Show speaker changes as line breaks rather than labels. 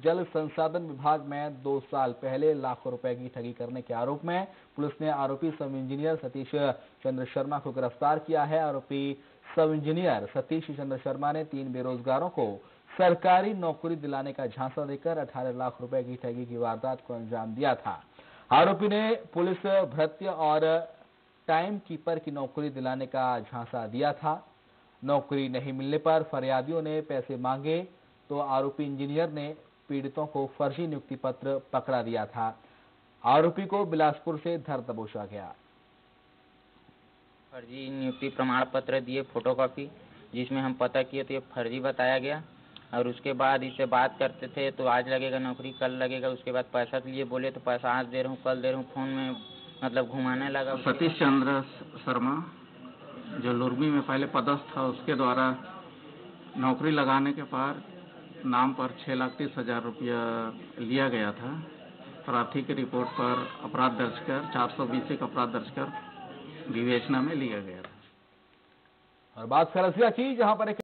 जल संसाधन विभाग में दो साल पहले लाखों रुपए की ठगी करने के आरोप में पुलिस ने आरोपी सब इंजीनियर सतीश चंद्र शर्मा को गिरफ़्तार किया है। आरोपी सब इंजीनियर सतीश चंद्र शर्मा ने तीन बेरोजगारों को सरकारी नौकरी दिलाने का झांसा देकर 18 लाख रुपए की ठगी की वारदात को अंजाम दिया था। आरोपी ने पुलिस भृत्य और टाइम कीपर की नौकरी दिलाने का झांसा दिया था। नौकरी नहीं मिलने पर फरियादियों ने पैसे मांगे तो आरोपी इंजीनियर ने पीड़ितों को फर्जी नियुक्ति पत्र पकड़ा दिया था। आरोपी को बिलासपुर से धर दबोचा गया।
फर्जी नियुक्ति प्रमाण पत्र दिए फोटोकॉपी जिसमें हम पता किए तो ये फर्जी बताया गया। और उसके बाद इससे बात करते थे तो आज लगेगा नौकरी कल लगेगा उसके बाद पैसा लिए बोले तो पैसा आज दे रहा हूँ कल दे रहा हूँ फ़ोन में मतलब घुमाने लगा
सतीश चंद्र शर्मा जो लुर्मी में पहले पदस्थ था उसके द्वारा नौकरी लगाने के बाद नाम पर छः लाख तीस हज़ार रुपया लिया गया था। प्रार्थी की रिपोर्ट पर अपराध दर्ज कर, चार सौ बीस एक अपराध दर्ज कर विवेचना में लिया गया था।
और बात सरसिया की, जहाँ पर एक